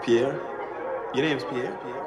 Pierre? Your name's Pierre? Pierre?